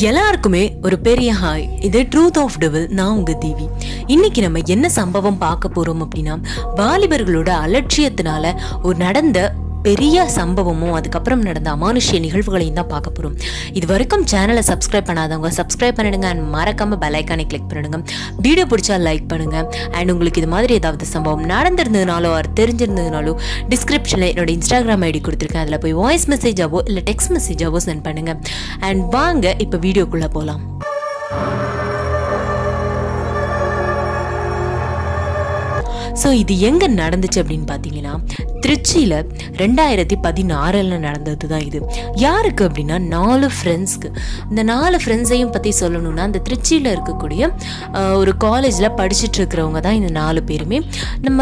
எல்லாருக்குமே ஒரு பெரிய ஹாய். இது ட்ரூத் ஆஃப் டெவில் நான் உங்க தேவி. இன்னைக்கு நம்ம என்ன சம்பவம் பார்க்க போறோம் அப்படின்னா வாலிபர்களோட அலட்சியத்தினால ஒரு நடந்த பெரிய சம்பவமும் அதுக்கப்புறம் நடந்த அமானுஷ்ய நிகழ்வுகளையும் தான் பார்க்க போகிறோம் இது வரைக்கும் சேனலை சப்ஸ்கிரைப் பண்ணாதவங்க சப்ஸ்கிரைப் பண்ணிடுங்க. அண்ட் மறக்காமல் பெல் ஐக்கானை கிளிக் பண்ணிடுங்க வீடியோ பிடிச்சா லைக் பண்ணுங்க. அண்ட் உங்களுக்கு இது மாதிரி ஏதாவது சம்பவம் நடந்திருந்ததுனாலோ அது தெரிஞ்சிருந்ததுனாலோ டிஸ்கிரிப்ஷனில் என்னோட இன்ஸ்டாகிராம் ஐடி கொடுத்துருக்கேன். அதில் போய் வாய்ஸ் மெசேஜாவோ இல்லை டெக்ஸ்ட் மெசேஜாவோ சென்ட் பண்ணுங்கள் அண்ட் வாங்க இப்போ வீடியோக்குள்ளே போகலாம் ஸோ இது எங்கே நடந்துச்சு அப்படின்னு பார்த்தீங்கன்னா திருச்சியில் ரெண்டாயிரத்தி பதினாறில் நடந்தது தான் இது. யாருக்கு அப்படின்னா நாலு ஃப்ரெண்ட்ஸ்க்கு இந்த நாலு ஃப்ரெண்ட்ஸையும் பற்றி சொல்லணும்னா அந்த திருச்சியில் இருக்கக்கூடிய ஒரு காலேஜில் படிச்சுட்டு இருக்கிறவங்க தான் இந்த நாலு பேருமே. நம்ம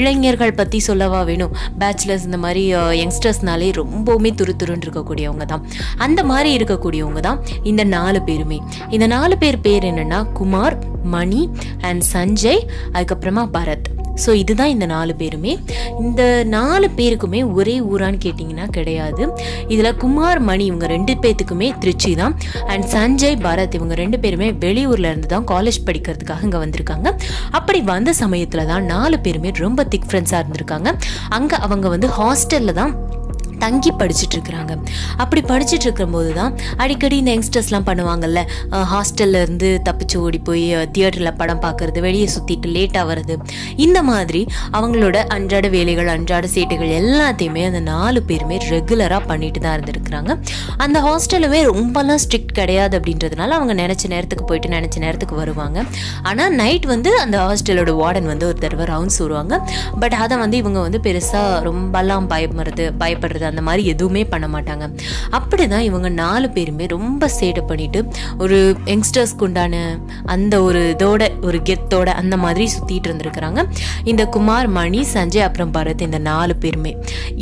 இளைஞர்கள் பற்றி சொல்லவா வேணும்? பேச்சுலர்ஸ் இந்த மாதிரி யங்ஸ்டர்ஸ்னாலே ரொம்பவுமே துரு துருன்னு இருக்கக்கூடியவங்க தான். அந்த மாதிரி இருக்கக்கூடியவங்க தான் இந்த நாலு பேருமே. இந்த நாலு பேர் பேர் என்னன்னா குமார் மணி அண்ட் சஞ்சய் அதுக்கப்புறமா பரத். ஸோ இதுதான் இந்த நாலு பேருமே. இந்த நாலு பேருக்குமே ஒரே ஊரான்னு கேட்டிங்கன்னா கிடையாது. இதில் குமார் மணி இவங்க ரெண்டு பேர்த்துக்குமே திருச்சி தான். அண்ட் சஞ்சய் பரத் இவங்க ரெண்டு பேருமே வெளியூரில் இருந்து தான் காலேஜ் படிக்கிறதுக்காக இங்கே வந்திருக்காங்க. அப்படி வந்த சமயத்தில் தான் நாலு பேருமே ரொம்ப திக் ஃப்ரெண்ட்ஸாக இருந்திருக்காங்க. அங்கே அவங்க வந்து ஹாஸ்டலில் தான் தங்கி படிச்சுட்டு இருக்கிறாங்க அப்படி படிச்சுட்டு இருக்கும்போது தான் அடிக்கடி இந்த யங்ஸ்டர்ஸ்லாம் பண்ணுவாங்கல்ல ஹாஸ்டல்லேருந்து ஹாஸ்டல்ல இருந்து தப்பிச்சு ஓடி போய் தியேட்டரில் படம் பார்க்கறது வெளியே சுற்றிட்டு லேட்டாக வர்றது இந்த மாதிரி அவங்களோட அன்றாட வேலைகள் அன்றாட சேட்டைகள் எல்லாத்தையுமே அந்த நாலு பேருமே ரெகுலராக பண்ணிட்டு தான் இருந்திருக்கிறாங்க. அந்த ஹாஸ்டலுமே ரொம்பலாம் ஸ்ட்ரிக்ட் கிடையாது அப்படின்றதுனால அவங்க நினச்ச நேரத்துக்கு போயிட்டு நினச்ச நேரத்துக்கு வருவாங்க. ஆனால் நைட் வந்து அந்த ஹாஸ்டலோட வார்டன் வந்து ஒரு தடவை ரவுண்ட்ஸ் வருவாங்க. பட் அதை வந்து இவங்க வந்து பெருசாக ரொம்பலாம் பயப்படுறது பயப்படுறது அந்த மாதிரி எதுவுமே பண்ண மாட்டாங்க. அப்படி தான் இவங்க நாலு பேருமே ரொம்ப சேட்டை பண்ணிட்டு ஒரு யங்ஸ்டர்ஸ்க்கு உண்டான அந்த ஒரு இதோட ஒரு கெத்தோட அந்த மாதிரி சுற்றிட்டு இருந்திருக்கிறாங்க. இந்த குமார் மணி சஞ்சய் அப்புறம் பரத் இந்த நாலு பேருமே.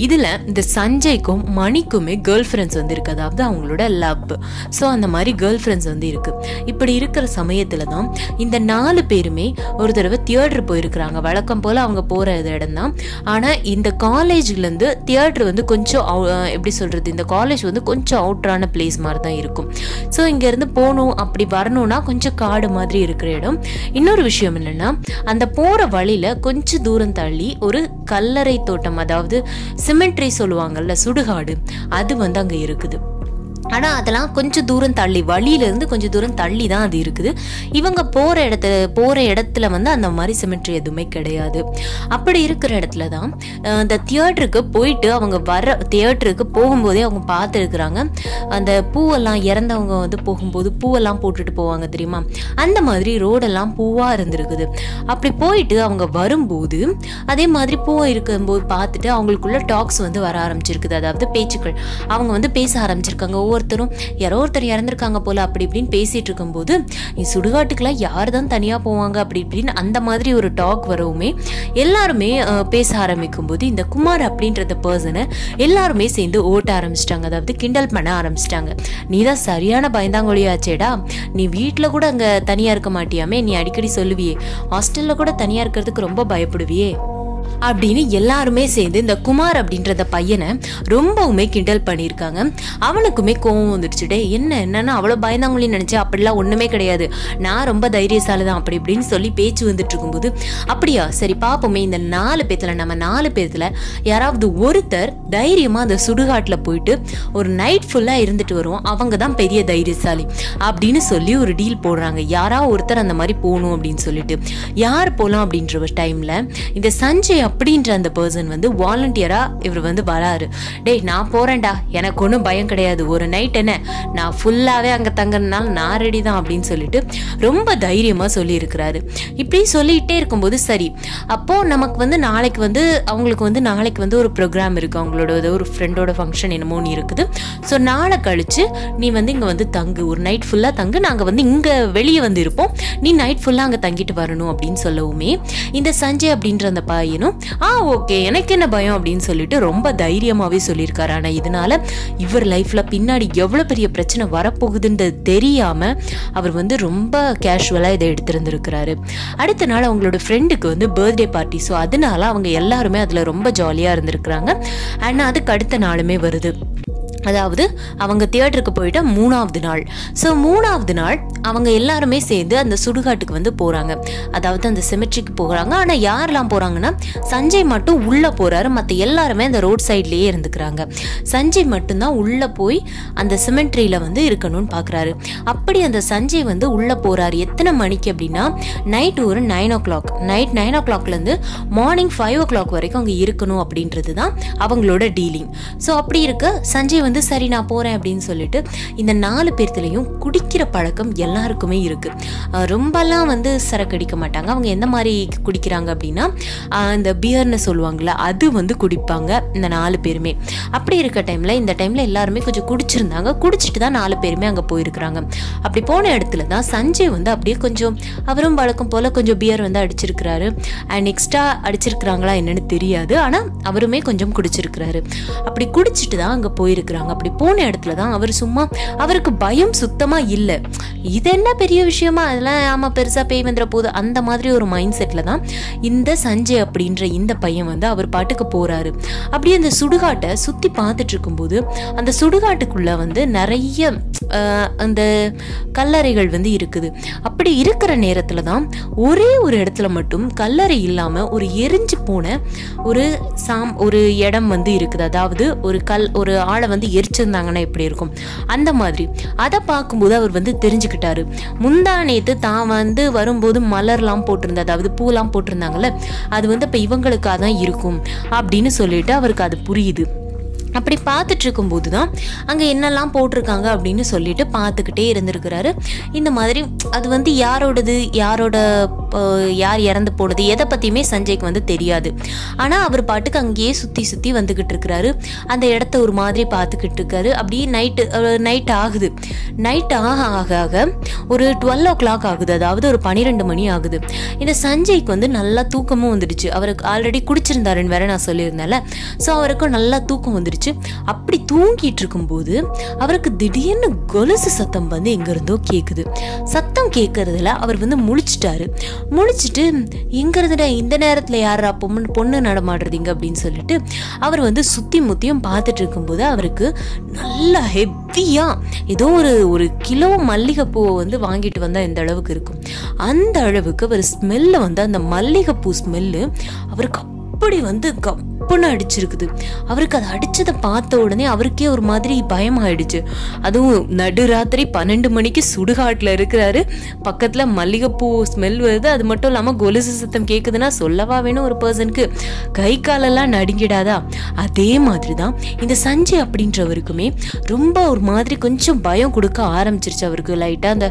இதில் இந்த சஞ்சய்க்கும் மணிக்குமே கேர்ள் ஃப்ரெண்ட்ஸ் வந்து இருக்குது அதாவது அவங்களோட லவ். ஸோ அந்த மாதிரி கேர்ள் ஃப்ரெண்ட்ஸ் வந்து இருக்கு. இப்படி இருக்கிற சமயத்தில் தான் இந்த நாலு பேருமே ஒரு தடவை தியேட்டர் போயிருக்கிறாங்க. வழக்கம் போல் அவங்க போகிற இடம் தான். ஆனால் இந்த காலேஜ்லேருந்து தியேட்டர் வந்து கொஞ்சம் கொஞ்சம் எப்படி சொல்கிறது இந்த காலேஜ் வந்து கொஞ்சம் அவுட்டரான பிளேஸ் மாதிரி தான் இருக்கும். ஸோ இங்கேருந்து போகணும் அப்படி வரணும்னா கொஞ்சம் காடு மாதிரி இருக்கிற இடம். இன்னொரு விஷயம் என்னென்னா அந்த போகிற வழியில் கொஞ்சம் தூரம் தள்ளி ஒரு கல்லறை தோட்டம் அதாவது சிமெண்ட்ரி சொல்லுவாங்கல்ல சுடுகாடு அது வந்து அங்கே இருக்குது. ஆனால் அதெல்லாம் கொஞ்சம் தூரம் தள்ளி வழியிலேருந்து கொஞ்சம் தூரம் தள்ளி தான் அது இருக்குது. இவங்க போகிற இடத்துல போகிற இடத்துல வந்து அந்த மாதிரி சிமெண்ட்ரி எதுவுமே கிடையாது. அப்படி இருக்கிற இடத்துல தான் இந்த தியேட்டருக்கு போயிட்டு அவங்க வர தியேட்டருக்கு போகும்போதே அவங்க பார்த்துருக்குறாங்க. அந்த பூவெல்லாம் இறந்தவங்க வந்து போகும்போது பூவெல்லாம் போட்டுட்டு போவாங்க தெரியுமா? அந்த மாதிரி ரோடெல்லாம் பூவாக இருந்திருக்குது. அப்படி போயிட்டு அவங்க வரும்போது அதே மாதிரி பூ இருக்கும்போது பார்த்துட்டு அவங்களுக்குள்ள டாக்ஸ் வந்து வர ஆரம்பிச்சிருக்குது. அதாவது பேச்சுக்கள். அவங்க வந்து பேச ஆரம்பிச்சிருக்காங்க. ஒவ்வொரு ஒவ்வொருத்தரும் யாரோ ஒருத்தர் இறந்துருக்காங்க போல அப்படி இப்படின்னு பேசிட்டு இருக்கும்போது நீ சுடுகாட்டுக்கெல்லாம் யார் தான் தனியாக போவாங்க? அப்படி இப்படின்னு அந்த மாதிரி ஒரு டாக் வரவுமே எல்லாருமே பேச ஆரம்பிக்கும் போது இந்த குமார் அப்படின்றத பர்சனை எல்லாருமே சேர்ந்து ஓட்ட ஆரம்பிச்சிட்டாங்க. அதாவது கிண்டல் பண்ண ஆரம்பிச்சிட்டாங்க. நீ தான் சரியான பயந்தாங்கொழியாச்சேடா. நீ வீட்டில் கூட அங்கே தனியாக இருக்க மாட்டியாமே. நீ அடிக்கடி சொல்லுவியே ஹாஸ்டலில் கூட தனியாக இருக்கிறதுக்கு ரொம்ப பயப்படுவியே. அப்படின்னு எல்லாருமே சேர்ந்து இந்த குமார் அப்படின்றத பையனை ரொம்பவுமே கிண்டல் பண்ணியிருக்காங்க. அவனுக்குமே கோவம் வந்துடுச்சு. டே என்ன என்னன்னா அவ்வளோ பயந்தாங்களையும் நினச்சேன் அப்படிலாம் ஒன்றுமே கிடையாது. நான் ரொம்ப தைரியசாலி தான் அப்படி இப்படின்னு சொல்லி பேச்சு வந்துட்டு இருக்கும்போது அப்படியா சரி பார்ப்போமே இந்த நாலு பேர்த்தில் நம்ம நாலு பேர்த்தில் யாராவது ஒருத்தர் தைரியமாக அந்த சுடுகாட்டில் போயிட்டு ஒரு நைட் ஃபுல்லாக இருந்துட்டு வருவோம் அவங்க தான் பெரிய தைரியசாலி. அப்படின்னு சொல்லி ஒரு டீல் போடுறாங்க. யாராவது ஒருத்தர் அந்த மாதிரி போகணும் அப்படின்னு சொல்லிட்டு. யார் போகலாம் அப்படின்ற ஒரு டைமில் இந்த சஞ்சய் அப்படின்ற அந்த பர்சன் வந்து வாலண்டியராக இவர் வந்து வராரு. டேய் நான் போகிறேன்டா எனக்கு ஒன்றும் பயம் கிடையாது. ஒரு நைட் என்ன? நான் ஃபுல்லாகவே அங்கே தங்குறதுனால நான் ரெடி தான் அப்படின்னு சொல்லிட்டு ரொம்ப தைரியமாக சொல்லியிருக்கிறாரு. இப்படி சொல்லிகிட்டே இருக்கும்போது சரி அப்போது நமக்கு வந்து நாளைக்கு வந்து அவங்களுக்கு வந்து நாளைக்கு வந்து ஒரு ப்ரோக்ராம் இருக்குது அவங்களோட ஒரு ஃப்ரெண்டோட ஃபங்க்ஷன் என்னமோன்னு இருக்குது. ஸோ நாளை கழிச்சு நீ வந்து இங்கே வந்து தங்கு. ஒரு நைட் ஃபுல்லாக தங்கு. நாங்கள் வந்து இங்கே வெளியே வந்து இருப்போம். நீ நைட் ஃபுல்லாக அங்கே தங்கிட்டு வரணும் அப்படின்னு சொல்லவுமே இந்த சஞ்சய் அப்படின்ற அந்த பையனும் ஆ ஓகே எனக்கு என்ன பயம் அப்படின்னு சொல்லிட்டு ரொம்ப தைரியமாகவே சொல்லியிருக்காரு. ஆனால் இதனால இவர் லைஃப்பில் பின்னாடி எவ்வளோ பெரிய பிரச்சனை வரப்போகுதுன்றது தெரியாமல் அவர் வந்து ரொம்ப கேஷுவலாக இதை எடுத்திருந்திருக்கிறாரு. அடுத்த நாள் அவங்களோட ஃப்ரெண்டுக்கு வந்து பர்த்டே பார்ட்டி ஸோ அதனால அவங்க எல்லாருமே அதில் ரொம்ப ஜாலியாக இருந்திருக்கிறாங்க. அண்ட் அதுக்கு அடுத்த நாளுமே வருது. அதாவது அவங்க தியேட்டருக்கு போயிட்ட மூணாவது நாள். ஸோ மூணாவது நாள் அவங்க எல்லாருமே சேர்ந்து அந்த சுடுகாட்டுக்கு வந்து போகிறாங்க அதாவது அந்த செமெட்ரிக்கு போகிறாங்க ஆனால் யாரெல்லாம் போகிறாங்கன்னா சஞ்சய் மட்டும் உள்ளே போகிறாரு மற்ற எல்லாருமே அந்த ரோட் சைட்லேயே இருந்துக்கிறாங்க. சஞ்சய் மட்டும்தான் உள்ளே போய் அந்த சிமெண்ட்ரியில் வந்து இருக்கணும்னு பார்க்குறாரு அப்படி அந்த சஞ்சய் வந்து உள்ளே போகிறாரு எத்தனை மணிக்கு அப்படின்னா நைட் ஒரு nine o'clock night nine ஓ கிளாக்லேருந்து மார்னிங் ஃபைவ் ஓ கிளாக் வரைக்கும் அங்கே இருக்கணும் அப்படின்றது தான் அவங்களோட டீலிங் ஸோ அப்படி இருக்க சஞ்சய் வந்து சரி நான் போகிறேன் அப்படின்னு சொல்லிட்டு இந்த நாலு பேர்த்துலேயும் குடிக்கிற பழக்கம் எல்லாருக்குமே இருக்குது ரொம்பலாம் வந்து சரக்கு அடிக்க மாட்டாங்க. அவங்க எந்த மாதிரி குடிக்கிறாங்க அப்படின்னா இந்த பியர்னு சொல்லுவாங்கள்ல அது வந்து குடிப்பாங்க இந்த நாலு பேருமே. அப்படி இருக்க டைமில் இந்த டைமில் எல்லாருமே கொஞ்சம் குடிச்சிருந்தாங்க. குடிச்சிட்டு தான் நாலு பேருமே அங்கே போயிருக்கிறாங்க. அப்படி போன இடத்துல தான் சஞ்சய் வந்து அப்படியே கொஞ்சம் அவரும் வழக்கம் போல் கொஞ்சம் பியர் வந்து அடிச்சிருக்கிறாரு. அண்ட் எக்ஸ்ட்ரா அடிச்சிருக்கிறாங்களா என்னன்னு தெரியாது. ஆனால் அவருமே கொஞ்சம் குடிச்சிருக்கிறாரு. அப்படி குடிச்சிட்டு தான் அங்கே போயிருக்கிறாங்க. அப்படி போன இடத்துல தான் அவர் சும்மா அவருக்கு பயம் சுத்தமாக இல்லை. இது என்ன பெரிய விஷயமா? அதெல்லாம் ஆமாம் பெருசாக பேய் வந்துட போகுது அந்த மாதிரி ஒரு மைண்ட் செட்டில் தான் இந்த சஞ்சய் அப்படின்ற இந்த பையன் வந்து அவர் பாட்டுக்கு போகிறாரு அப்படியே அந்த சுடுகாட்டை சுற்றி பார்த்துட்டு இருக்கும்போது அந்த சுடுகாட்டுக்குள்ளே வந்து நிறைய அந்த கல்லறைகள் வந்து இருக்குது. அப்படி இருக்கிற நேரத்தில் தான் ஒரே ஒரு இடத்துல மட்டும் கல்லறை இல்லாமல் ஒரு எரிஞ்சு போன ஒரு சாம் ஒரு இடம் வந்து இருக்குது. அதாவது ஒரு கல் ஒரு ஆளை வந்து எரிச்சிருந்தாங்கன்னா எப்படி இருக்கும்? அந்த மாதிரி. அதை பார்க்கும்போது அவர் வந்து தெரிஞ்சுக்கிட்டாரு. முந்தா நேத்து தான் வந்து வரும்போது மலர்லாம் போட்டிருந்த அதாவது பூலாம் போட்டிருந்தாங்கல்ல? அது வந்து இப்போ இவங்களுக்காக தான் இருக்கும். அப்படின்னு சொல்லிட்டு அவருக்கு அது புரியுது. அப்படி பார்த்துட்டு இருக்கும்போது தான் அங்கே என்னெல்லாம் போட்டிருக்காங்க அப்படின்னு சொல்லிட்டு பார்த்துக்கிட்டே இருந்திருக்கிறாரு. இந்த மாதிரி அது வந்து யாரோடது யாரோட யார் இறந்து போனது எதை பற்றியுமே சஞ்சய்க்கு வந்து தெரியாது. ஆனால் அவர் பாட்டுக்கு அங்கேயே சுற்றி சுற்றி வந்துக்கிட்டு இருக்கிறாரு அந்த இடத்த ஒரு மாதிரி பார்த்துக்கிட்டு இருக்காரு அப்படியே நைட்டு நைட் ஆகுது. நைட் ஆக ஆக ஆக ஒரு டுவெல் ஓ கிளாக் ஆகுது. அதாவது ஒரு பன்னிரெண்டு மணி ஆகுது. இந்த சஞ்சய்க்கு வந்து நல்லா தூக்கமும் வந்துடுச்சு. அவருக்கு ஆல்ரெடி குடிச்சிருந்தாருன்னு வேற நான் சொல்லியிருந்தேன்ல. ஸோ அவருக்கும் நல்லா தூக்கம் வந்துடுச்சு. அப்படி தூங்கிட்டு இருக்கும்போது அவருக்கு திடீர்னு கொலுசு சத்தம் வந்து எங்கேருந்தோ கேட்குது சத்தம் கேட்கறதுல அவர் வந்து முழிச்சிட்டாரு. முழிச்சிட்டு எங்கிறதுடா இந்த நேரத்தில் யாரா பொண்ணு பொண்ணு நடமாடுறதீங்க அப்படின்னு சொல்லிட்டு அவர் வந்து சுற்றி முத்தியும் பார்த்துட்டு இருக்கும்போது அவருக்கு நல்லா ஹெவியாக ஏதோ ஒரு ஒரு கிலோ மல்லிகைப்பூவை வந்து வாங்கிட்டு வந்தால் இந்த அளவுக்கு இருக்கும். அந்த அளவுக்கு அவர் ஸ்மெல்ல வந்து அந்த மல்லிகைப்பூ ஸ்மெல்லு அவருக்கு அப்படி வந்து கப்புன்னு அடிச்சிருக்குது. அவருக்கு அதை அடிச்சதை பார்த்த உடனே அவருக்கே ஒரு மாதிரி பயம் ஆயிடுச்சு அதுவும் நடுராத்திரி பன்னெண்டு மணிக்கு சுடுகாட்டில் இருக்கிறாரு. பக்கத்தில் மல்லிகைப்பூ ஸ்மெல் வருது. அது மட்டும் இல்லாமல் கொலுசு சத்தம் கேட்குதுன்னா சொல்லவா வேணும் ஒரு பர்சனுக்கு கை காலெல்லாம் நடுங்கிடாதா? அதே மாதிரி தான் இந்த சஞ்சய் அப்படின்றவருக்குமே ரொம்ப ஒரு மாதிரி கொஞ்சம் பயம் கொடுக்க ஆரம்பிச்சிருச்சு அவருக்கு லைட்டாக அந்த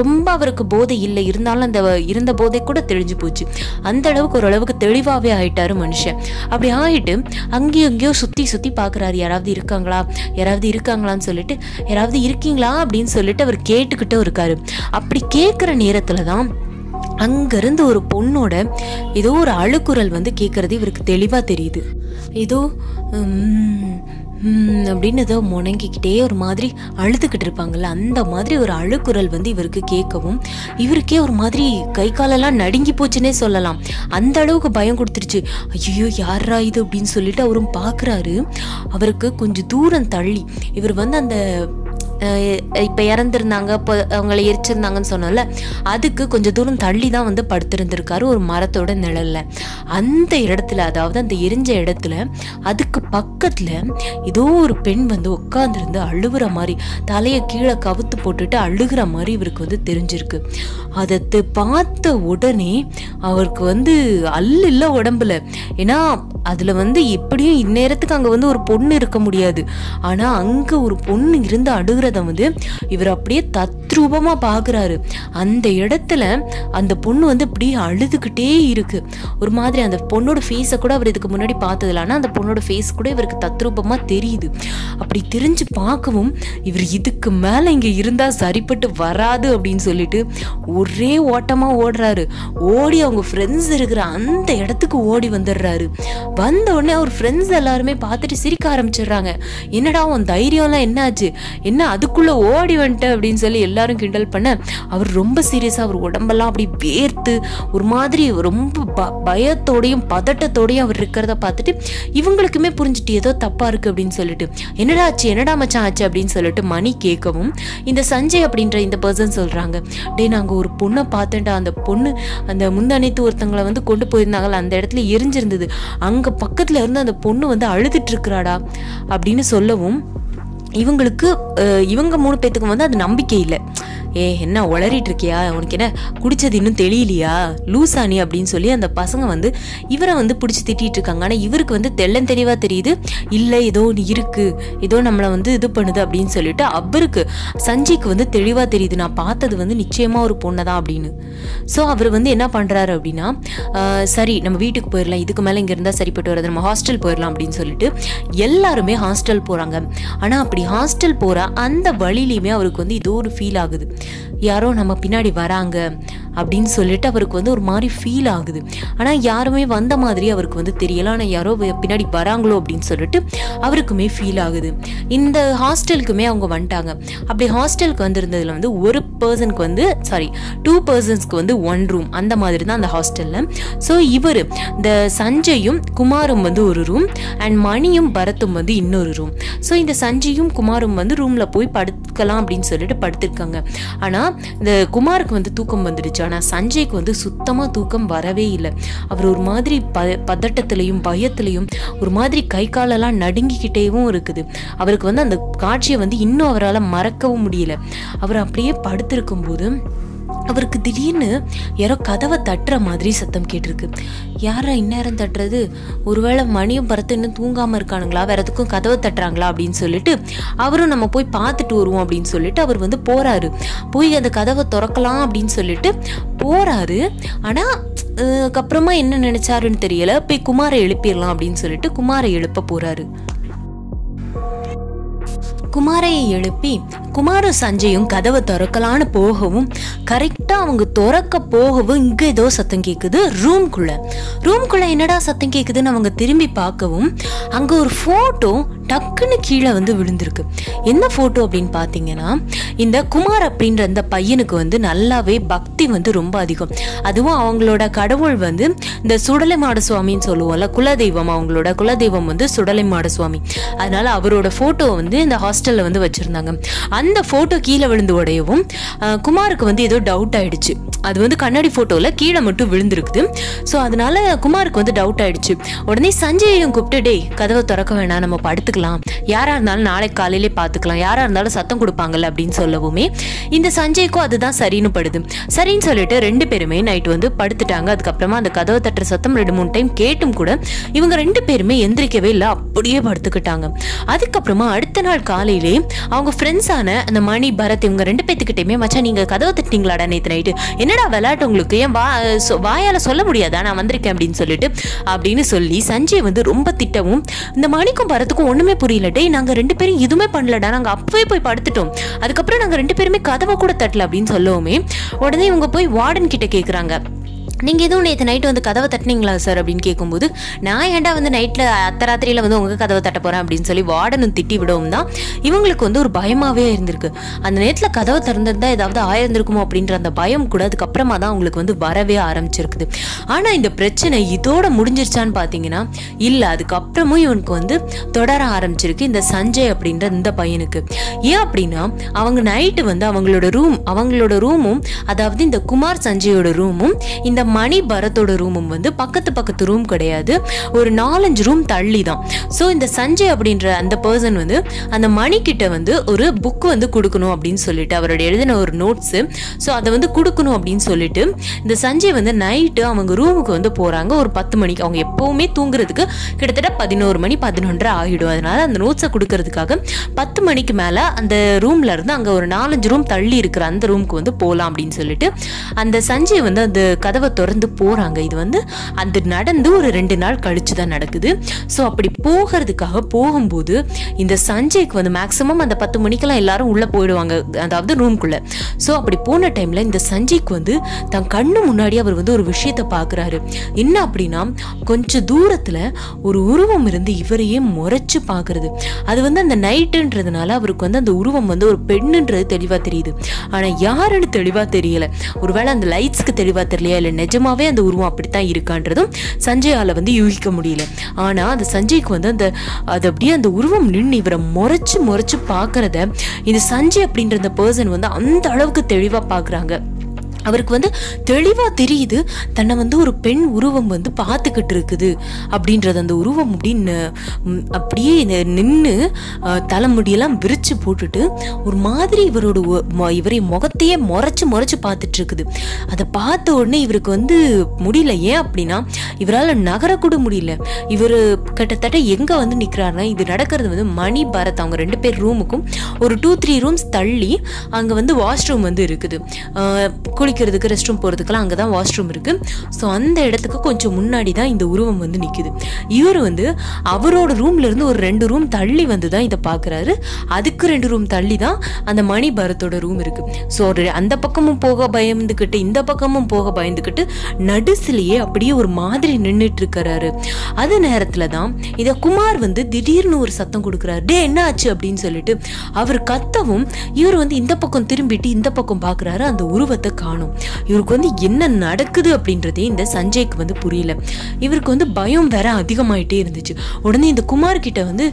ரொம்ப அவருக்கு போதை இல்லை. இருந்தாலும் அந்த இருந்த போதை கூட தெளிஞ்சு போச்சு. அந்த அளவுக்கு ஓரளவுக்கு தெளிவாகவே ஆயிட்டாரு மனுஷன். அப்படி ஆகிட்டு அங்கேயும் அங்கேயோ சுற்றி சுற்றி பார்க்குறாரு யாராவது இருக்காங்களா? யாராவது இருக்காங்களான்னு சொல்லிட்டு யாராவது இருக்கீங்களா? அப்படின்னு சொல்லிட்டு அவர் கேட்டுக்கிட்டே இருக்காரு. அப்படி கேட்குற நேரத்தில் தான் அங்கேருந்து ஒரு பொண்ணோட ஏதோ ஒரு அழுக்குரல் வந்து கேட்குறது இவருக்கு தெளிவாக தெரியுது. ஏதோ அப்படின்னு ஏதோ முணங்கிக்கிட்டே ஒரு மாதிரி அழுதுகிட்டு இருப்பாங்கல்ல அந்த மாதிரி ஒரு அழுக்குரல் வந்து இவருக்கு கேட்கவும் இவருக்கே ஒரு மாதிரி கை காலெல்லாம் நடுங்கி போச்சுன்னே சொல்லலாம். அந்த அளவுக்கு பயம் கொடுத்துருச்சு. ஐயோ யாரா இது அப்படின்னு சொல்லிட்டு அவரும் பார்க்குறாரு அவருக்கு கொஞ்சம் தூரம் தள்ளி இவர் வந்து அந்த இப்போ இறந்துருந்தாங்க இப்போ அவங்கள எரிச்சிருந்தாங்கன்னு சொன்னோம்ல அதுக்கு கொஞ்சம் தூரம் தள்ளி தான் வந்து படுத்திருந்திருக்காரு ஒரு மரத்தோட நிழலில். அந்த இடத்துல அதாவது அந்த எரிஞ்ச இடத்துல அதுக்கு பக்கத்தில் ஏதோ ஒரு பெண் வந்து உட்காந்துருந்து அழுகுற மாதிரி தலையை கீழே கவுத்து போட்டுட்டு அழுகிற மாதிரி இவருக்கு வந்து தெரிஞ்சிருக்கு. அதை பார்த்த உடனே அவருக்கு வந்து அல்ல இல்லை உடம்புல. ஏன்னா அதில் வந்து எப்படியும் இந்நேரத்துக்கு அங்கே வந்து ஒரு பொண்ணு இருக்க முடியாது. ஆனால் அங்கே ஒரு பொண்ணு இருந்து அழுகிறத வந்து இவர் அப்படியே தத்ரூபமாக பார்க்குறாரு அந்த இடத்துல அந்த பொண்ணு வந்து அப்படியே அழுதுகிட்டே இருக்கு. ஒரு மாதிரி அந்த பொண்ணோட ஃபேஸை கூட அவர் இதுக்கு முன்னாடி பார்த்ததில்ல. ஆனால் அந்த பொண்ணோட ஃபேஸ் கூட இவருக்கு தத்ரூபமாக தெரியுது. அப்படி தெரிஞ்சு பார்க்கவும் இவர் இதுக்கு மேலே இங்கே இருந்தால் சரிப்பட்டு வராது அப்படின்னு சொல்லிட்டு ஒரே ஓட்டமாக ஓடுறாரு. ஓடி அவங்க ஃப்ரெண்ட்ஸ் இருக்கிற அந்த இடத்துக்கு ஓடி வந்துடுறாரு. வந்த உடனே அவர் ஃப்ரெண்ட்ஸ் எல்லாருமே பார்த்துட்டு சிரிக்க ஆரம்பிச்சிடுறாங்க. என்னடா உன் தைரியம்லாம் என்னாச்சு? என்ன அதுக்குள்ளே ஓடி வந்துட்ட அப்படின்னு சொல்லி எல்லாரும் கிண்டல் பண்ண அவர் ரொம்ப சீரியஸாக அவர் உடம்பெல்லாம் அப்படி வேர்த்து ஒரு மாதிரி ரொம்ப ப பயத்தோடையும் பதட்டத்தோடையும் அவர் இருக்கிறத பார்த்துட்டு இவங்களுக்குமே புரிஞ்சுட்டு ஏதோ தப்பாக இருக்குது அப்படின்னு சொல்லிட்டு என்னடா ஆச்சு என்னடா மச்சான் ஆச்சு அப்படின்னு சொல்லிட்டு மணி கேட்கவும் இந்த சஞ்சய் அப்படின்ற இந்த பர்சன் சொல்கிறாங்க டே நாங்கள் ஒரு பொண்ணை பார்த்தேன்டா அந்த பொண்ணு அந்த முந்தானத்து ஒருத்தங்களை வந்து கொண்டு போயிருந்தாங்கல்ல அந்த இடத்துல எரிஞ்சிருந்தது. அங்கே பக்கத்தில் இருந்து அந்த பொண்ணு வந்து அழுதுட்டு இருக்கிறாடா அப்படின்னு சொல்லவும் இவங்களுக்கு இவங்க மூணு பேத்துக்கும் வந்து அது நம்பிக்கை இல்லை. ஏ என்ன உளறிட்டு இருக்கியா? உனக்கு என்ன குடிச்சது இன்னும் தெரியலையா லூசானி அப்படின்னு சொல்லி அந்த பசங்க வந்து இவரை வந்து பிடிச்சி திட்டிட்டு இருக்காங்க. ஆனால் இவருக்கு வந்து தெள்ளன் தெளிவாக தெரியுது. இல்லை ஏதோ ஒன்று இருக்கு. ஏதோ நம்மளை வந்து இது பண்ணுது அப்படின்னு சொல்லிட்டு அவருக்கு சஞ்சய்க்கு வந்து தெளிவாக தெரியுது. நான் பார்த்தது வந்து நிச்சயமாக ஒரு பொண்ணை தான் அப்படின்னு. ஸோ அவர் வந்து என்ன பண்ணுறாரு அப்படின்னா சரி நம்ம வீட்டுக்கு போயிடலாம் இதுக்கு மேலே இங்கே இருந்தால் சரிப்பட்டு வராது. நம்ம ஹாஸ்டல் போயிடலாம் அப்படின்னு சொல்லிட்டு எல்லாருமே ஹாஸ்டல் போகிறாங்க ஆனால் அப்படி ஹாஸ்டல் போகிற அந்த வழியிலையுமே அவருக்கு வந்து ஏதோ ஒரு ஃபீல் ஆகுது. யாரோ நம்ம பின்னாடி வராங்க. அப்படின்னு சொல்லிட்டு அவருக்கு வந்து ஒரு மாதிரி ஃபீல் ஆகுது. ஆனால் யாருமே வந்த மாதிரி அவருக்கு வந்து தெரியல. ஆனால் யாரோ பின்னாடி வராங்களோ அப்படின்னு சொல்லிட்டு அவருக்குமே ஃபீல் ஆகுது. இந்த ஹாஸ்டலுக்குமே அவங்க வந்துட்டாங்க. அப்படி ஹாஸ்டலுக்கு வந்திருந்ததுல வந்து ஒரு பர்சனுக்கு வந்து சாரி டூ பர்சன்ஸ்க்கு வந்து ஒன் ரூம் அந்த மாதிரி தான் அந்த ஹாஸ்டலில் ஸோ இவர் இந்த சஞ்சயும் குமாரும் வந்து ஒரு ரூம் அண்ட் மணியும் பரத்தும் வந்து இன்னொரு ரூம் ஸோ இந்த சஞ்சயும் குமாரும் வந்து ரூமில் போய் படுக்கலாம் அப்படின்னு சொல்லிட்டு படுத்திருக்காங்க. ஆனால் இந்த குமாருக்கு வந்து தூக்கம் வந்துடுச்சு. ஆனால் சஞ்சய்க்கு வந்து சுத்தமாக தூக்கம் வரவே இல்லை. அவர் ஒரு மாதிரி ப பதட்டத்திலையும் பயத்திலையும் ஒரு மாதிரி கை காலெல்லாம் நடுங்கிக்கிட்டேவும் இருக்குது. அவருக்கு வந்து அந்த காட்சியை வந்து இன்னும் அவரால் மறக்கவும் முடியல. அவர் அப்படியே படுத்திருக்கும்போது போது அவருக்கு திடீர்னு யாரோ கதவை தட்டுற மாதிரி சத்தம் கேட்டிருக்கு. யாரா இந்நேரம் தட்டுறது? ஒருவேளை மணியும் பறத்து இன்னும் தூங்காமல் இருக்கானுங்களா? வேற எதுக்கும் கதவை தட்டுறாங்களா? அப்படின்னு சொல்லிட்டு அவரும் நம்ம போய் பார்த்துட்டு வருவோம் அப்படின்னு சொல்லிட்டு அவர் வந்து போறாரு. போய் அந்த கதவை திறக்கலாம் அப்படின்னு சொல்லிட்டு போறாரு. ஆனால் அதுக்கப்புறமா என்ன நினைச்சாருன்னு தெரியல. போய் குமாரை எழுப்பிடலாம் அப்படின்னு சொல்லிட்டு குமாரை எழுப்ப போறாரு. குமாரையை எழுப்பி குமார சஞ்சயும் கதவை திறக்கலான்னு போகவும் கரெக்டாக அவங்க திறக்க போகவும் இங்கே ஏதோ சத்தம் கேட்குது ரூம்குள்ளே ரூம்குள்ளே என்னடா சத்தம் கேட்குதுன்னு அவங்க திரும்பி பார்க்கவும் அங்கே ஒரு ஃபோட்டோ டக்குன்னு கீழே வந்து விழுந்திருக்கு. என்ன ஃபோட்டோ அப்படின்னு பார்த்தீங்கன்னா இந்த குமார் அப்படின்ற அந்த பையனுக்கு வந்து நல்லாவே பக்தி வந்து ரொம்ப அதிகம். அதுவும் அவங்களோட கடவுள் வந்து இந்த சுடலை மாட சுவாமின்னு சொல்லுவோம்ல குலதெய்வம் அவங்களோட குலதெய்வம் வந்து சுடலை மாட சுவாமி. அதனால அவரோட ஃபோட்டோ வந்து இந்த ஹாஸ்டலில் வந்து வச்சுருந்தாங்க. அந்த ஃபோட்டோ கீழே விழுந்து உடையவும் குமாருக்கு வந்து ஏதோ டவுட் ஆயிடுச்சு. அது வந்து கண்ணாடி ஃபோட்டோவில் கீழே மட்டும் விழுந்திருக்குது. ஸோ அதனால குமாருக்கு வந்து டவுட் ஆயிடுச்சு. உடனே சஞ்சயையும் கூப்பிட்டு டேய் கதவை திறக்க வேணாம் நம்ம படுத்துக்கலாம். யாராக இருந்தாலும் நாளைக்கு காலையிலே பார்த்துக்கலாம். யாராக இருந்தாலும் சத்தம் கொடுப்பாங்கல்ல அப்படின்னு சொல்லவுமே இந்த சஞ்சய்க்கும் அதுதான் சரின்னு படுது. சரின்னு சொல்லிட்டு ரெண்டு பேருமே நைட் வந்து படுத்துட்டாங்க. அதுக்கப்புறமா அந்த கதவை தட்டுற சத்தம் ரெண்டு மூணு டைம் கேட்டும் கூட இவங்க ரெண்டு பேருமே எந்திரிக்கவே இல்லை. அப்படியே படுத்துக்கிட்டாங்க. அதுக்கப்புறமா அடுத்த நாள் காலையிலே அவங்க ஃப்ரெண்ட்ஸான அந்த மணி பரத் இவங்க ரெண்டு பேத்துக்கிட்டையுமே மச்சான் நீங்க கதவை தட்டிங்களாடா நேற்று நைட்டு? என்னடா விளையாட்டு உங்களுக்கு? ஏன் வா வாயால் வாயால சொல்ல முடியாதா? நான் வந்திருக்கேன் அப்படின்னு சொல்லிட்டு அப்படின்னு சொல்லி சஞ்சய் வந்து ரொம்ப திட்டவும் இந்த மணிக்கும் பரத்துக்கும் ஒண்ணுமே புரியல. டே நாங்க ரெண்டு பேரும் எதுவுமே பண்ணலடா. நாங்க அப்பவே போய் படுத்துட்டோம். அதுக்கப்புறம் நாங்க ரெண்டு பேருமே கதவை கூட தட்டல அப்படின்னு சொல்லவுமே உடனே இவங்க போய் வார்டன் கிட்ட கேக்குறாங்க. நீங்கள் எதுவும் நேற்று நைட்டு வந்து கதவை தட்டினீங்களா சார் அப்படின்னு கேட்கும்போது நான் ஏன்டா வந்து நைட்டில் அத்தராத்திரியில் வந்து உங்கள் கதவை தட்ட போகிறேன் அப்படின்னு சொல்லி வார்டனும் திட்டி விடவும் தான் இவங்களுக்கு வந்து ஒரு பயமாகவே இருந்திருக்கு. அந்த நேரத்தில் கதவை திறந்திருந்தா ஏதாவது ஆயிருந்திருக்குமோ அப்படின்ற அந்த பயம் கூட அதுக்கப்புறமா தான் அவங்களுக்கு வந்து வரவே ஆரம்பிச்சிருக்குது. ஆனால் இந்த பிரச்சனை இதோட முடிஞ்சிருச்சான்னு பார்த்தீங்கன்னா இல்லை அதுக்கப்புறமும் இவனுக்கு வந்து தொடர ஆரம்பிச்சிருக்கு இந்த சஞ்சய் அப்படின்ற இந்த பையனுக்கு. ஏன் அப்படின்னா அவங்க நைட்டு வந்து அவங்களோட ரூம் அவங்களோட ரூமும் அதாவது இந்த குமார் சஞ்சயோட ரூமும் இந்த மணி பரத்தோட ரூமும் வந்து பக்கத்து பக்கத்து ரூம் கிடையாது. ஒரு நாலஞ்சு ரூம் தள்ளி தான் ஸோ இந்த சஞ்சய் அப்படின்ற அந்த பர்சன் வந்து அந்த மணிக்கிட்ட வந்து ஒரு புக் வந்து கொடுக்கணும் அப்படின்னு சொல்லிட்டு அவரோட எழுதின ஒரு நோட்ஸு ஸோ அதை வந்து கொடுக்கணும் அப்படின்னு சொல்லிட்டு இந்த சஞ்சய் வந்து நைட்டு அவங்க ரூமுக்கு வந்து போகிறாங்க ஒரு பத்து மணிக்கு. அவங்க எப்போவுமே தூங்குறதுக்கு கிட்டத்தட்ட பதினோரு மணி பதினொன்றரை ஆகிடும். அதனால அந்த நோட்ஸை கொடுக்கறதுக்காக பத்து மணிக்கு மேலே அந்த ரூம்ல இருந்து அங்கே ஒரு நாலஞ்சு ரூம் தள்ளி இருக்கிற அந்த ரூமுக்கு வந்து போகலாம் அப்படின்னு சொல்லிட்டு அந்த சஞ்சய் வந்து அந்த கதவை திறந்து போகிறாங்க இது வந்து அந்த நடந்து ஒரு ரெண்டு நாள் கழிச்சு தான் நடக்குது. ஸோ அப்படி போகிறதுக்காக போகும்போது இந்த சஞ்சய்க்கு வந்து மேக்ஸிமம் அந்த பத்து மணிக்கெல்லாம் எல்லாரும் உள்ளே போயிடுவாங்க. அதாவது ரூம்குள்ளே ஸோ அப்படி போன டைமில் இந்த சஞ்சய்க்கு வந்து தன் கண்ணு முன்னாடி அவர் வந்து ஒரு விஷயத்தை பார்க்குறாரு என்ன அப்படின்னா கொஞ்சம் தூரத்தில் ஒரு உருவம் இருந்து இவரையே முறைச்சு பார்க்குறது அது வந்து அந்த நைட்டுன்றதுனால அவருக்கு வந்து அந்த உருவம் வந்து ஒரு பெண்ணுன்றது தெளிவாக தெரியுது. ஆனால் யாருன்னு தெளிவாக தெரியலை. ஒருவேளை அந்த லைட்ஸ்க்கு தெளிவாக தெரியலையா இல்லை நிஜமாவே அந்த உருவம் அப்படித்தான் இருக்கான்றதும் சஞ்சயால வந்து யூகிக்க முடியல. ஆனால் அந்த சஞ்சய்க்கு வந்து அந்த அது அப்படியே அந்த உருவம் நின்று இவரை முறைச்சு முறைச்சு பார்க்கறத இந்த சஞ்சய் அப்படின்ற அந்த பர்சன் வந்து அந்த அளவுக்கு தெளிவாக பார்க்குறாங்க. அவருக்கு வந்து தெளிவாக தெரியுது தன்னை வந்து ஒரு பெண் உருவம் வந்து பார்த்துக்கிட்டு இருக்குது. அப்படின்றது அந்த உருவம் அப்படின்னு அப்படியே நின்று தலைமுடியெல்லாம் விரித்து போட்டுட்டு ஒரு மாதிரி இவரோட ஒ- மொ- இவரை முகத்தையே முறைச்சி முறைச்சி பார்த்துட்டு இருக்குது. அதை பார்த்த உடனே இவருக்கு வந்து முடியல. ஏன் அப்படின்னா இவரால் நகரக்கூட முடியல. இவர் கிட்டத்தட்ட எங்கே வந்து நிற்கிறாருன்னா இது நடக்கிறது வந்து மணி பரத் அவங்க ரெண்டு பேர் ரூமுக்கும் ஒரு டூ த்ரீ ரூம்ஸ் தள்ளி அங்கே வந்து வாஷ்ரூம் வந்து இருக்குது. குளி குளிக்கிறதுக்கு ரெஸ்ட் ரூம் போகிறதுக்கெல்லாம் அங்கே தான் வாஷ்ரூம் இருக்குது ஸோ அந்த இடத்துக்கு கொஞ்சம் முன்னாடி தான் இந்த உருவம் வந்து நிற்குது இவர் வந்து அவரோட ரூம்ல இருந்து ஒரு ரெண்டு ரூம் தள்ளி வந்து தான் இதை பார்க்குறாரு அதுக்கு ரெண்டு ரூம் தள்ளி தான் அந்த மணி பரத்தோட ரூம் இருக்கு ஸோ அந்த பக்கமும் போக பயந்துக்கிட்டு இந்த பக்கமும் போக பயந்துக்கிட்டு நடுசிலேயே அப்படியே ஒரு மாதிரி நின்றுட்டு இருக்கிறாரு அது நேரத்தில் தான் இதை குமார் வந்து திடீர்னு ஒரு சத்தம் கொடுக்குறாரு. டே என்ன ஆச்சு? அப்படின்னு சொல்லிட்டு அவர் கத்தவும் இவர் வந்து இந்த பக்கம் திரும்பிட்டு இந்த பக்கம் பார்க்குறாரு அந்த உருவத்தை காணும். இவருக்கு வந்து என்ன நடக்குது அப்படின்றதே இந்த சஞ்சய்க்கு வந்து புரியல. இவருக்கு வந்து பயம் வேற அதிகமாயிட்டே இருந்துச்சு. உடனே இந்த குமார் கிட்ட வந்து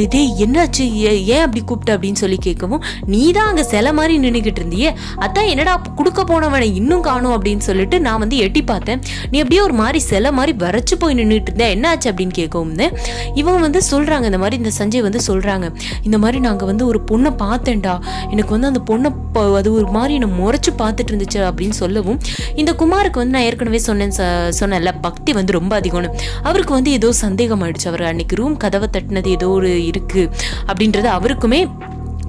இதே என்னாச்சு? ஏ- ஏன் அப்படி கூப்பிட்ட? அப்படின்னு சொல்லி கேட்கவும் நீ தான் அங்கே சிலை மாதிரி நின்றுக்கிட்டு இருந்தியே. அதான் என்னடா கொடுக்க போனவனை இன்னும் காணும். அப்படின்னு சொல்லிட்டு நான் வந்து எட்டி பார்த்தேன். நீ அப்படியே ஒரு மாதிரி சிலை மாதிரி வரைச்சு போய் நின்றுட்டு இருந்த. என்னாச்சு? அப்படின்னு கேட்கவும் இவன் இவங்க வந்து சொல்கிறாங்க இந்த மாதிரி இந்த சஞ்சய் வந்து சொல்கிறாங்க இந்த மாதிரி நாங்கள் வந்து ஒரு பொண்ணை பார்த்தேன்டா. எனக்கு வந்து அந்த பொண்ணை அது ஒரு மாதிரி என்னை முறைச்சு பார்த்துட்டு இருந்துச்சு அப்படின்னு சொல்லவும் இந்த குமாருக்கு வந்து நான் ஏற்கனவே சொன்னேன் சொன்னேன்ல பக்தி வந்து ரொம்ப அதிகம்னு. அவருக்கு வந்து ஏதோ சந்தேகம் ஆயிடுச்சு. அவர் அன்னைக்கு ரூம் கதவை தட்டினது ஏதோ ஒரு இருக்கு அப்படின்றது அவருக்குமே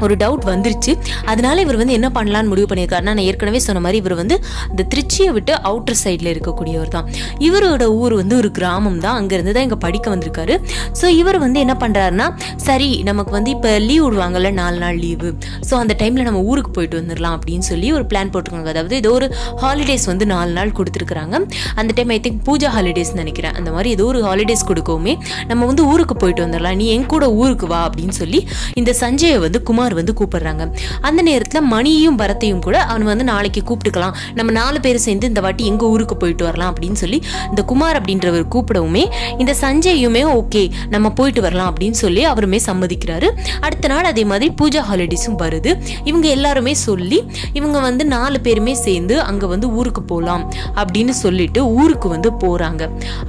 ஒரு டவுட் வந்துருச்சு. அதனால இவர் வந்து என்ன பண்ணலான்னு முடிவு பண்ணியிருக்காருன்னா நான் ஏற்கனவே சொன்ன மாதிரி இவர் வந்து இந்த திருச்சியை விட்டு அவுட்டர் சைடில் இருக்கக்கூடியவர் தான். இவரோட ஊர் வந்து ஒரு கிராமம் தான். அங்கேருந்து தான் இங்கே படிக்க வந்திருக்காரு. ஸோ இவர் வந்து என்ன பண்ணுறாருன்னா சரி நமக்கு வந்து இப்போ லீவ் விடுவாங்கல்ல நாலு நாள் லீவு ஸோ அந்த டைமில் நம்ம ஊருக்கு போயிட்டு வந்துடலாம் அப்படின்னு சொல்லி ஒரு பிளான் போட்டிருக்காங்க. அதாவது ஏதோ ஒரு ஹாலிடேஸ் வந்து நாலு நாள் கொடுத்துருக்குறாங்க. அந்த time I think Puja holidays நினைக்கிறேன். அந்த மாதிரி ஏதோ ஒரு ஹாலிடேஸ் கொடுக்கவுமே நம்ம வந்து ஊருக்கு போயிட்டு வந்துடலாம் நீ என் கூட ஊருக்கு வா அப்படின்னு சொல்லி இந்த சஞ்சயை வந்து குமார் வந்து கூப்பிடுறாங்க. அந்த நேரத்தில் மணியும் பரத்தையும் கூட அவன் வந்து நாளைக்கு கூப்பிட்டுக்கலாம். நம்ம நாலு பேர் சேர்ந்து இந்த வாட்டி எங்கள் ஊருக்கு போயிட்டு வரலாம் அப்படின்னு சொல்லி இந்த குமார் அப்படின்றவர் கூப்பிடவுமே இந்த சஞ்சயுமே ஓகே நம்ம போயிட்டு வரலாம் அப்படின்னு சொல்லி அவருமே சம்மதிக்கிறாரு. அடுத்த நாள் அதே மாதிரி பூஜா ஹாலிடேஸும் வருது. இவங்க எல்லாருமே சொல்லி இவங்க வந்து நாலு பேருமே சேர்ந்து அங்கே வந்து ஊருக்கு போகலாம் அப்படின்னு சொல்லிட்டு ஊருக்கு வந்து போகிறாங்க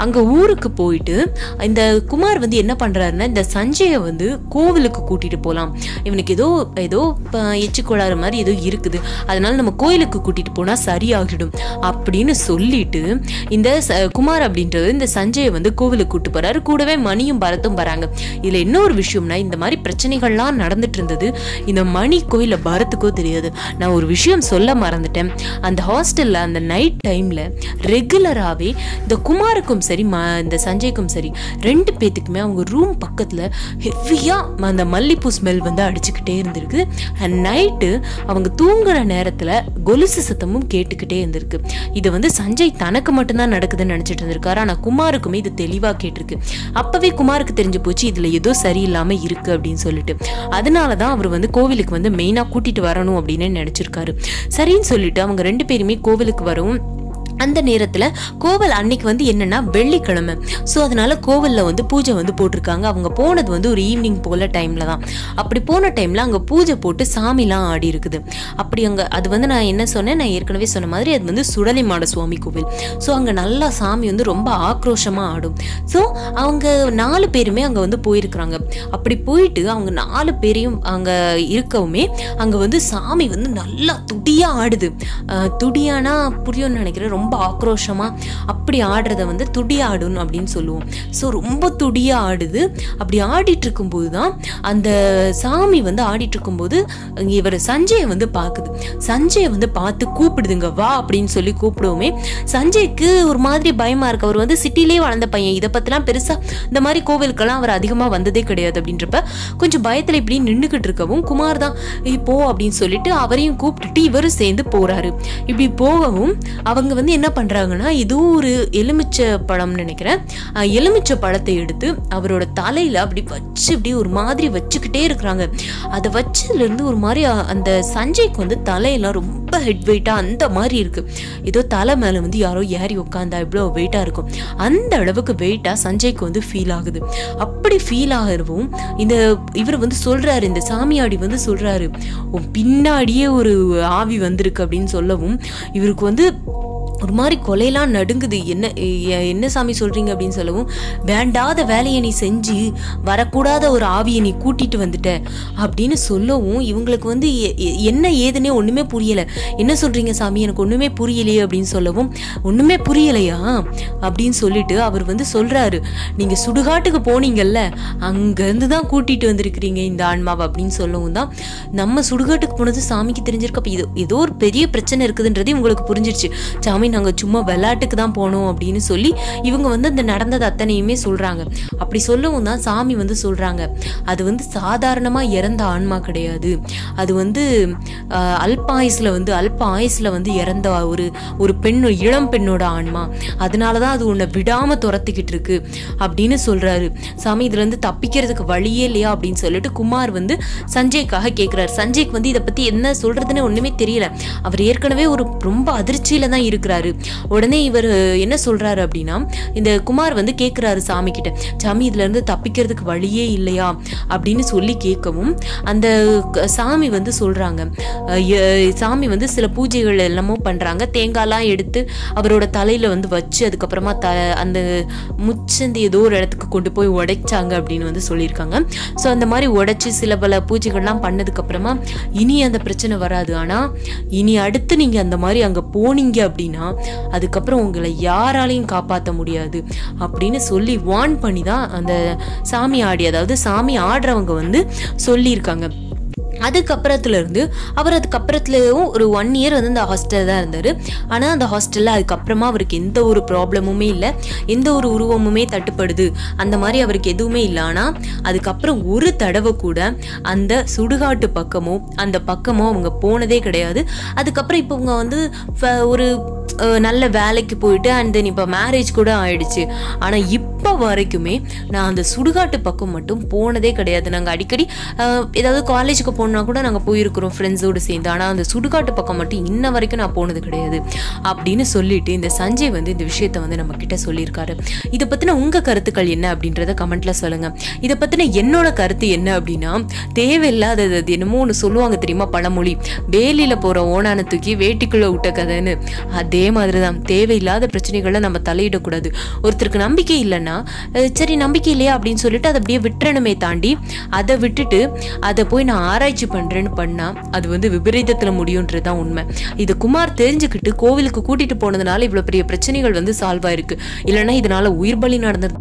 அங்கே ஊருக்கு போயிட்டு இந்த குமார் வந்து என்ன பண்ணுறாருன்னா இந்த சஞ்சயை வந்து கோவிலுக்கு கூட்டிகிட்டு போகலாம் இவனுக்கு ஏதோ ஏதோ ஏதோ எச்சுக்கோளாறு மாதிரி ஏதோ இருக்குது. அதனால நம்ம கோயிலுக்கு கூட்டிகிட்டு போனால் சரியாகிடும். அப்படின்னு சொல்லிட்டு இந்த ச- குமார் அப்படின்றது இந்த சஞ்சயை வந்து கோவிலுக்கு கூட்டு போறாரு. கூடவே மணியும் பரத்தும் வராங்க. இதுல இன்னொரு விஷயம்னா இந்த மாதிரி பிரச்சனைகள்லாம் நடந்துட்டு இருந்தது. இந்த மணி கோயில பரத்துக்கோ தெரியாது. நான் ஒரு விஷயம் சொல்ல மறந்துட்டேன். அந்த ஹாஸ்டல்ல அந்த நைட் டைம்ல ரெகுலராகவே இந்த குமாருக்கும் சரி ம இந்த சஞ்சய்க்கும் சரி ரெண்டு பேத்துக்குமே அவங்க ரூம் பக்கத்துல ஹெவியா அந்த மல்லிப்பூ ஸ்மெல் வந்து அடிச்சுக்கிட்டே இருந்திருக்கு. அண்ட் நைட்டு அவங்க தூங்குற நேரத்தில் கொலுசு சத்தமும் கேட்டுக்கிட்டே இருந்திருக்கு. இது வந்து சஞ்சய் தனக்கு மட்டும்தான் நடக்குதுன்னு நினச்சிட்டு இருந்திருக்காரு. ஆனால் குமாருக்குமே இது தெளிவாக கேட்டிருக்கு. அப்போவே குமாருக்கு தெரிஞ்சு போச்சு இதில் ஏதோ சரியில்லாமல் இருக்குது அப்படின்னு சொல்லிட்டு. அதனாலதான் அவர் வந்து கோவிலுக்கு வந்து மெயினாக கூட்டிகிட்டு வரணும் அப்படின்னு நினச்சிருக்காரு. சரின்னு சொல்லிட்டு அவங்க ரெண்டு பேருமே கோவிலுக்கு வரவும் அந்த நேரத்தில் கோவில் அன்னைக்கு வந்து என்னென்னா வெள்ளிக்கிழமை. ஸோ அதனால கோவிலில் வந்து பூஜை வந்து போட்டிருக்காங்க. அவங்க போனது வந்து ஒரு ஈவினிங் போல டைமில் தான். அப்படி போன டைமில் அங்கே பூஜை போட்டு சாமிலாம் ஆடி இருக்குது. அப்படி அங்கே அது வந்து நான் என்ன சொன்னேன்? நான் ஏற்கனவே சொன்ன மாதிரி அது வந்து சுடலிமாட சுவாமி கோவில். ஸோ அங்கே நல்லா சாமி வந்து ரொம்ப ஆக்ரோஷமாக ஆடும். ஸோ அவங்க நாலு பேருமே அங்கே வந்து போயிருக்கிறாங்க. அப்படி போயிட்டு அவங்க நாலு பேரையும் அங்கே இருக்கவுமே அங்கே வந்து சாமி வந்து நல்லா துடியாக ஆடுது. துடியானா புரியும்னு நினைக்கிறேன். ரொம்ப ரொம்ப ஆக்ரோஷமாக அப்படி ஆடுறத வந்து துடி ஆடும் அப்படின்னு சொல்லுவோம். ஸோ ரொம்ப துடியாக ஆடுது. அப்படி ஆடிட்டு இருக்கும்போது தான் அந்த சாமி வந்து ஆடிட்டு இருக்கும்போது இவர் சஞ்சயை வந்து பார்க்குது சஞ்சயை வந்து பார்த்து கூப்பிடுதுங்க வா அப்படின்னு சொல்லி கூப்பிடுவோமே. சஞ்சய்க்கு ஒரு மாதிரி பயமாக இருக்கு. அவர் வந்து சிட்டிலே வளர்ந்த பையன். இதை பற்றிலாம் பெருசாக இந்த மாதிரி கோவிலுக்கெல்லாம் அவர் அதிகமாக வந்ததே கிடையாது அப்படின்றப்ப கொஞ்சம் பயத்தில் இப்படி நின்றுக்கிட்டு இருக்கவும் குமார் தான் போ அப்படின்னு சொல்லிட்டு அவரையும் கூப்பிட்டுட்டு இவரும் சேர்ந்து போகிறாரு இப்படி போகவும் அவங்க வந்து என்ன பண்ணுறாங்கன்னா இதுவும் ஒரு எலுமிச்சை பழம்னு நினைக்கிறேன். எலுமிச்சை பழத்தை எடுத்து அவரோட தலையில் அப்படி வச்சு இப்படி ஒரு மாதிரி வச்சுக்கிட்டே இருக்கிறாங்க. அதை வச்சதுலேருந்து ஒரு மாதிரி அந்த சஞ்சய்க்கு வந்து தலையெல்லாம் ரொம்ப ஹெட் வெயிட்டாக அந்த மாதிரி இருக்குது ஏதோ தலை மேலே வந்து யாரோ ஏறி உட்காந்தா இவ்வளோ வெயிட்டாக இருக்கும். அந்த அளவுக்கு வெயிட்டாக சஞ்சய்க்கு வந்து ஃபீல் ஆகுது. அப்படி ஃபீல் ஆகவும் இந்த இவர் வந்து சொல்கிறாரு இந்த சாமியாடி வந்து சொல்கிறாரு பின்னாடியே ஒரு ஆவி வந்திருக்கு அப்படின்னு சொல்லவும் இவருக்கு வந்து ஒரு மாதிரி கொலையெல்லாம் நடுங்குது. என்ன என்ன சாமி சொல்கிறீங்க அப்படின்னு சொல்லவும் வேண்டாத வேலையை நீ செஞ்சு வரக்கூடாத ஒரு ஆவியை நீ கூட்டிட்டு வந்துட்ட அப்படின்னு சொல்லவும் இவங்களுக்கு வந்து எ- என்ன ஏதுன்னே ஒன்றுமே புரியலை. என்ன சொல்கிறீங்க சாமி? எனக்கு ஒன்றுமே புரியலையே அப்படின்னு சொல்லவும் ஒன்றுமே புரியலையா? அப்படின்னு சொல்லிட்டு அவர் வந்து சொல்கிறாரு நீங்கள் சுடுகாட்டுக்கு போனீங்கல்ல அங்கேருந்து தான் கூட்டிட்டு வந்திருக்கிறீங்க இந்த ஆன்மாவை அப்படின்னு சொல்லவும் தான் நம்ம சுடுகாட்டுக்கு போனது சாமிக்கு தெரிஞ்சிருக்கு இது ஏதோ ஒரு பெரிய பிரச்சனை இருக்குதுன்றது இவங்களுக்கு புரிஞ்சிருச்சு. சாமி நாங்கள் சும்மா விளையாட்டுக்கு தான் போனோம் அப்படின்னு சொல்லி இவங்க வந்து அந்த நடந்தது அத்தனையுமே சொல்கிறாங்க அப்படி சொல்லவும் தான் சாமி வந்து சொல்கிறாங்க அது வந்து சாதாரணமாக இறந்த ஆன்மா கிடையாது. அது வந்து அல்ப ஆயுஸில் வந்து அல்ப ஆயுஸில் வந்து இறந்த ஒரு ஒரு பெண் இளம் பெண்ணோட ஆன்மா. அதனாலதான் அது உன்னை விடாமல் துரத்துக்கிட்டு இருக்கு அப்படின்னு சொல்கிறாரு சாமி இதுலேருந்து தப்பிக்கிறதுக்கு வழியே இல்லையா அப்படின்னு சொல்லிட்டு குமார் வந்து சஞ்சய்க்காக கேட்குறாரு சஞ்சய்க்கு வந்து இதை பற்றி என்ன சொல்கிறதுன்னு ஒன்றுமே தெரியல. அவர் ஏற்கனவே ஒரு ரொம்ப அதிர்ச்சியில் தான் இருக்கிறாரு. உடனே இவர் என்ன சொல்றாரு அப்படின்னா இந்த குமார் வந்து கேட்குறாரு சாமி கிட்ட சாமி இதுல இருந்து தப்பிக்கிறதுக்கு வழியே இல்லையா? அப்படின்னு சொல்லி கேட்கவும் அந்த சாமி வந்து சொல்றாங்க. சாமி வந்து சில பூஜைகள் எல்லாமோ பண்றாங்க. தேங்காய்லாம் எடுத்து அவரோட தலையில வந்து வச்சு அதுக்கப்புறமா த அந்த முச்சந்தி ஏதோ ஒரு இடத்துக்கு கொண்டு போய் உடைச்சாங்க அப்படின்னு வந்து சொல்லியிருக்காங்க. ஸோ அந்த மாதிரி உடைச்சி சில பல பூஜைகள்லாம் பண்ணதுக்கப்புறமா இனி அந்த பிரச்சனை வராது. ஆனால் இனி அடுத்து நீங்கள் அந்த மாதிரி அங்கே போனீங்க அப்படின்னா அதுக்கப்புறம் உங்களை யாராலையும் காப்பாற்ற முடியாது அப்படின்னு சொல்லி வார்ன் பண்ணி தான் அந்த சாமி ஆடி அதாவது சாமி ஆடுறவங்க வந்து சொல்லியிருக்காங்க. அதுக்கப்புறத்துல இருந்து அவர் அதுக்கப்புறத்துலேயும் ஒரு ஒன் இயர் வந்து அந்த ஹாஸ்டல்ல தான் இருந்தார். ஆனா அந்த ஹாஸ்டல்ல அதுக்கப்புறமா அவருக்கு எந்த ஒரு ப்ராப்ளமுமே இல்லை. எந்த ஒரு உருவமுமே தட்டுப்படுது. அந்த மாதிரி அவருக்கு எதுவுமே இல்லை. அதுக்கப்புறம் ஒரு தடவை கூட அந்த சுடுகாட்டு பக்கமோ அந்த பக்கமோ அவங்க போனதே கிடையாது. அதுக்கப்புறம் இப்போ அவங்க வந்து ஃப- ஒரு நல்ல வேலைக்கு போயிட்டு அண்ட் தென் இப்போ மேரேஜ் கூட ஆயிடுச்சு. ஆனால் இப்போ வரைக்குமே நான் அந்த சுடுகாட்டு பக்கம் மட்டும் போனதே கிடையாது. நாங்கள் அடிக்கடி ஏதாவது காலேஜுக்கு போனால் கூட நாங்கள் போயிருக்கிறோம் ஃப்ரெண்ட்ஸோடு சேர்ந்து. ஆனால் அந்த சுடுகாட்டு பக்கம் மட்டும் இன்ன வரைக்கும் நான் போனது கிடையாது. அப்படின்னு சொல்லிட்டு இந்த சஞ்சய் வந்து இந்த விஷயத்த வந்து நம்ம கிட்ட சொல்லியிருக்காரு. இதை பற்றின உங்கள் கருத்துக்கள் என்ன அப்படின்றத கமெண்ட்டில் சொல்லுங்கள் இதை பற்றின என்னோட கருத்து என்ன அப்படின்னா தேவையில்லாதது அது என்னமோ ஒன்று சொல்லுவாங்க தெரியுமா பழமொழி? வேலியில் போகிற ஓனான தூக்கி வேட்டிக்குள்ளே விட்ட கதைன்னு. அது அதே மாதிரி தான் தேவையில்லாத பிரச்சனைகளை நம்ம தலையிடக்கூடாது. ஒருத்தருக்கு நம்பிக்கை இல்லைன்னா சரி நம்பிக்கை இல்லையா அப்படின்னு சொல்லிட்டு அதை அப்படியே விட்டுறணுமே தாண்டி அதை விட்டுட்டு அதை போய் நான் ஆராய்ச்சி பண்ணுறேன்னு பண்ணால் அது வந்து விபரீதத்தில் முடியுன்றது தான் உண்மை. இது குமார் தெரிஞ்சுக்கிட்டு கோவிலுக்கு கூட்டிகிட்டு போனதுனால இவ்வளோ பெரிய பிரச்சனைகள் வந்து சால்வ் ஆயிருக்கு. இல்லைன்னா இதனால் உயிர் பலி நடந்தது